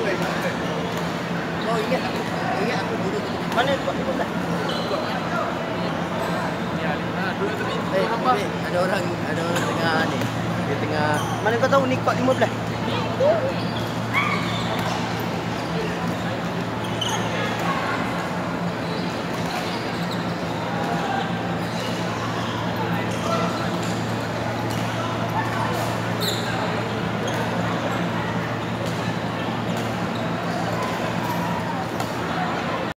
Oh iya aku, iya aku. Mana tu aku? Eh, ada orang, ada orang tengah ni. Di tengah. Mana kau tahu ni kot 15?